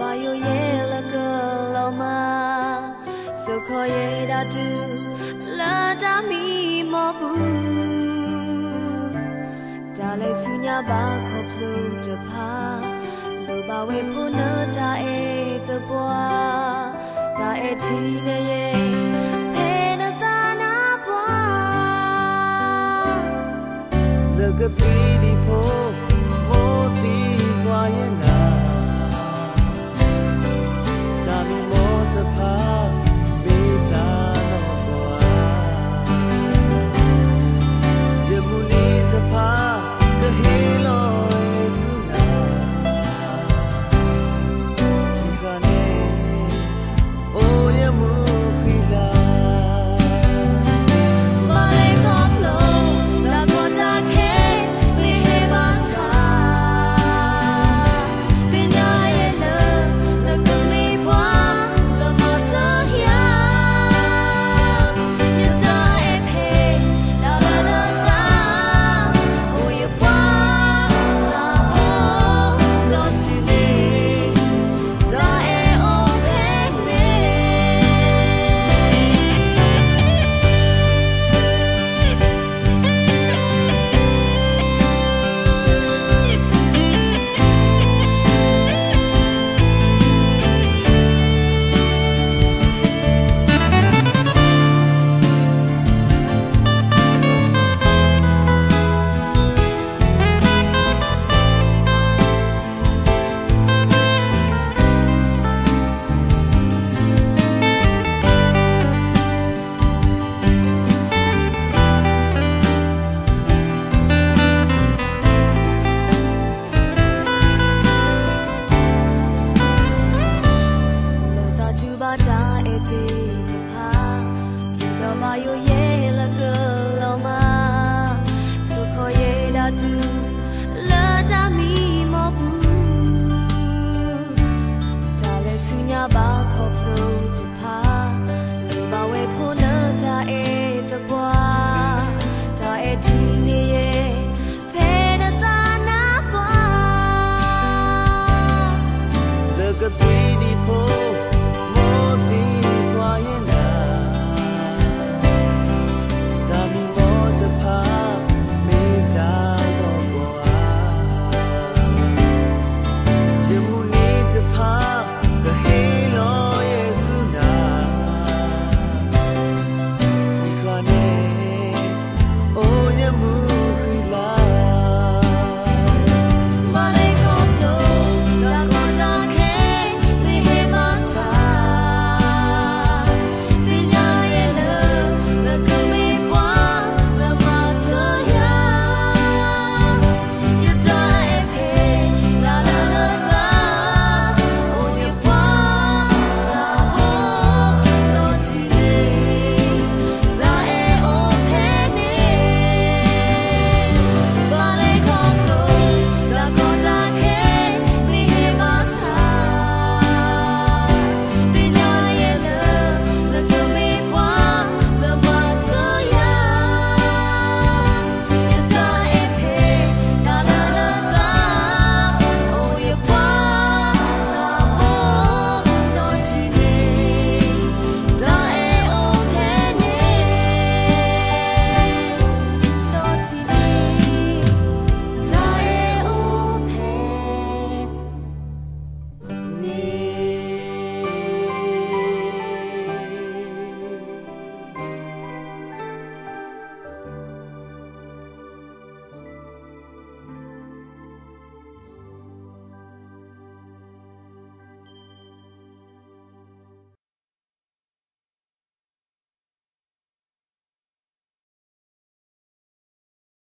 ဘာယိုရဲလကလောမာစုခေါ်ရတာတူလာတာမီမဘူးဒါလေးစုညာဘာခေါ်ဖလို့တဖာလိုပါဝေဖုန်တာအေးတပွားဒါအေးတီနေရဲ့隔壁的坡。Junior Balcop Road to Paris.